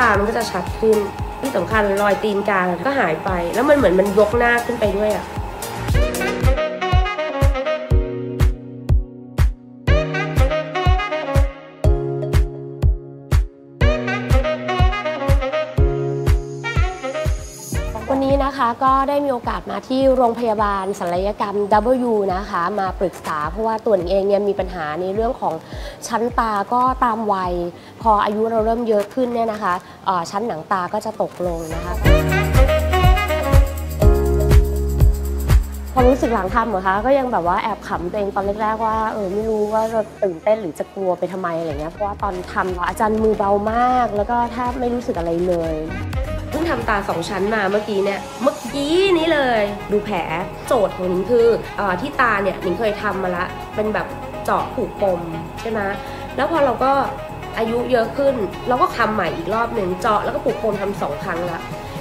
ตามันก็จะชัดขึ้นที่สำคัญรอยตีนกาก็หายไป แล้วมันเหมือนมันยกหน้าขึ้นไปด้วยอะ นะคะก็ได้มีโอกาสมาที่โรงพยาบาลศัลยกรรม W นะคะมาปรึกษา เพราะว่าตัวหนิงเองเนี่ยมีปัญหาในเรื่องของชั้นตาก็ตามวัย พออายุเราเริ่มเยอะขึ้นเนี่ยนะคะชั้นหนังตาก็จะตกลงนะคะความรู้สึกหลังทำเหรอคะก็ยังแบบว่าแอบขำตัวเองตอนแรกๆว่าเออไม่รู้ว่าจะตื่นเต้นหรือจะกลัวไปทำไมอะไรเงี้ยเพราะว่าตอนทำอาจารย์มือเบามาก แล้วก็แทบไม่รู้สึกอะไรเลย เพิ่งทำตาสองชั้นมาเมื่อกี้เนี่ยเมื่อกี้นี้เลยดูแผลโจทย์ของหนิงคือออที่ตาเนี่ยหนิงเคยทำมาละเป็นแบบเจาะผูกปมใช่ไหมแล้วพอเราก็อายุเยอะขึ้นเราก็ทำใหม่อีกรอบหนึ่งเจาะแล้วก็ผูกปมทำสองครั้งละ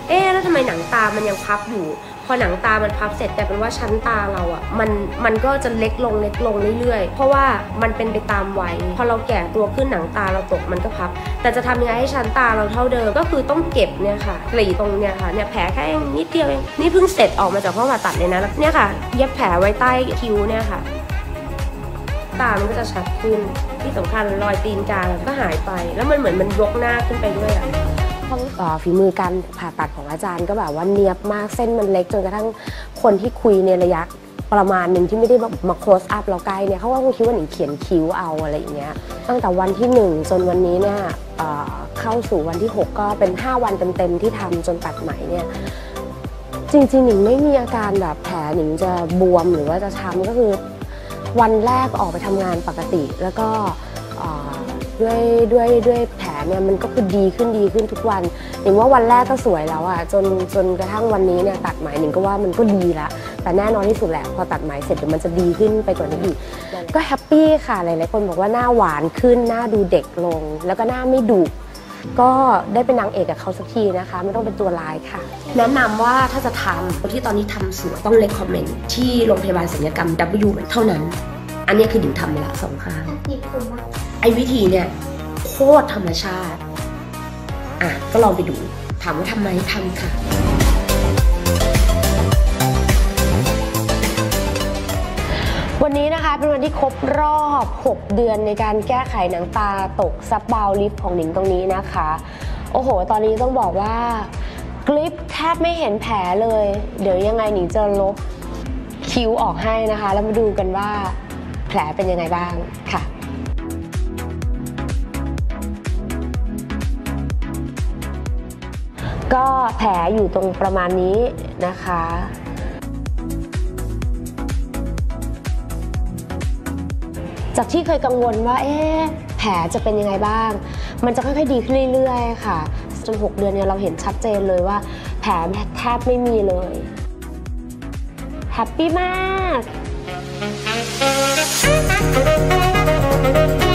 เอ๊ะแล้วทำไมหนังตามันยังพับอยู่ พอหนังตามันพับเสร็จแต่เป็นว่าชั้นตาเราอะ่ะมันมันก็จะเล็กลงเล็กลงเรื่อยๆ เพราะว่ามันเป็นไปตามวัยพอเราแก่ตัวขึ้นหนังตาเราตกมันก็พับ แต่จะทำยังไงให้ชั้นตาเราเท่าเดิมก็คือต้องเก็บเนี่ยค่ะกรีตรงเนี่ยค่ะเนี่ยแผลแค่นิดเดียวเองนี่เพิ่งเสร็จออกมาจากห้องผ่าตัดเลยนะเนี่ยค่ะ เย็บแผลไว้ใต้คิ้วเนี่ยค่ะตามันก็จะชัดขึ้นที่สำคัญรอยตีนกาก็หายไป แล้วมันเหมือนมันยกหน้าขึ้นไปด้วยอะเอ่อ ฝีมือการผ่าตัดของอาจารย์ก็แบบว่าเนียบมากเส้นมันเล็กจนกระทั่งคนที่คุยในระยะประมาณหนึ่งที่ไม่ได้แบบมาโคสอัพเราใกล้เนี่ยเขาก็คงคิดว่าหนิงเขียนคิ้วเอาอะไรอย่างเงี้ยตั้งแต่วันที่ 1 จนวันนี้เนี่ยเเข้าสู่วันที่ 6 ก็เป็น 5 วันเต็มๆที่ทำจนตัดไหมเนี่ยจริงๆหนิงไม่มีอาการแบบแผลหนิงจะบวมหรือว่าจะช้ำก็คือ วันแรกออกไปทำงานปกติ แล้วก็ ด้วยด้วยด้วยแผลเนี่ยมันก็คือดีขึ้นดีขึ้นทุกวันหนิงว่าวันแรกก็สวยแล้วอะจนจนกระทั่งวันนี้เนี่ยตัดไหมหนิงก็ว่ามันก็ดีละแต่แน่นอนที่สุดแหละพอตัดไหมเสร็จเดี๋ยวมันจะดีขึ้นไปกว่านี้อีกก็แฮปปี้ค่ะหลายๆคนบอกว่าหน้าหวานขึ้นหน้าดูเด็กลง แล้วก็หน้าไม่ดุก็ได้เป็นนางเอกกับเขาสักทีนะคะ ไม่ต้องเป็นตัวร้ายค่ะ แนะนำว่าถ้าจะทำคนที่ตอนนี้ทำสวยต้องเล c คอมเมนต์ที่โรงพยาบาลศัลยกรรม W เท่านั้น อันนี้คือถึงทำมาละสองครั้งมีคุณมไอ้วิธีเนี่ยโคตรธรรมชาติ อะ ก็ลองไปดู ถามว่าทำไมทำค่ะวันนี้นะคะเป็นวันที่ครบรอบ 6 เดือนในการแก้ไขหนังตาตก sub brow lift ของหนิงตรงนี้นะคะ โอ้โห ตอนนี้ต้องบอกว่ากลิปแทบไม่เห็นแผลเลย เดี๋ยวยังไงหนิงจะลบคิ้วออกให้นะคะ แล้วมาดูกันว่า แผลเป็นยังไงบ้างค่ะก็แผลอยู่ตรงประมาณนี้นะคะ จากที่เคยกังวลว่า เอ๊ะแผลจะเป็นยังไงบ้าง มันจะค่อยๆดีขึ้นเรื่อยๆ ค่ะ จน 6 เดือนเนี่ยเราเห็นชัดเจนเลยว่า แผลแทบไม่มีเลย แฮปปี้มาก Thank you.